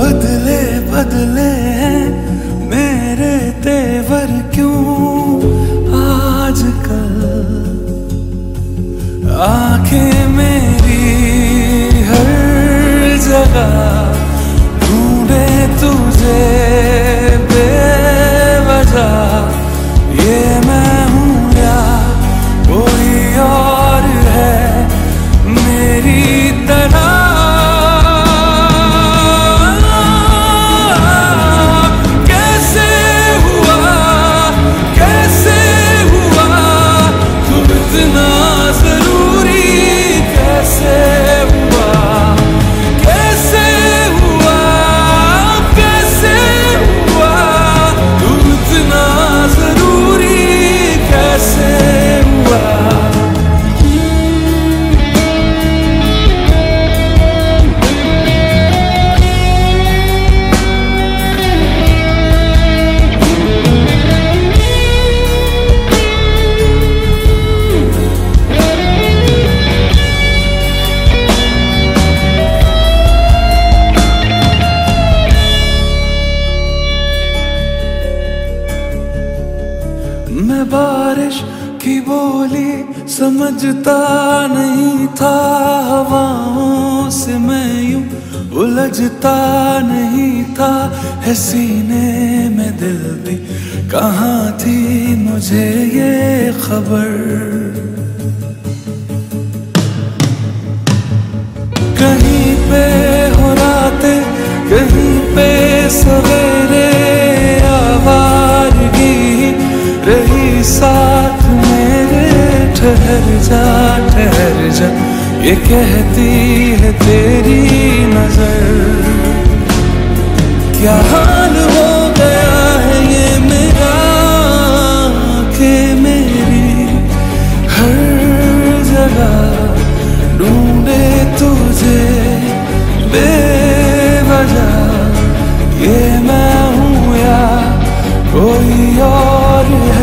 बदले बदले हैं मेरे तेवर क्यों? आजकल आँखें मेरी हर जगह बारिश की बोली, समझता नहीं था हवाओं से मैं यूँ उलझता नहीं था। है सीने में दिल भी, कहाँ थी मुझे ये खबर? कहीं पे साथ मेरे ठहर जा ठहर जा। ये कहती है तेरी नज़र। क्या हाल हो गया है ये मेरा के मेरी? हर जगह ढूंढे तुझे बेवजह। ये मैं हूँ या कोई और है?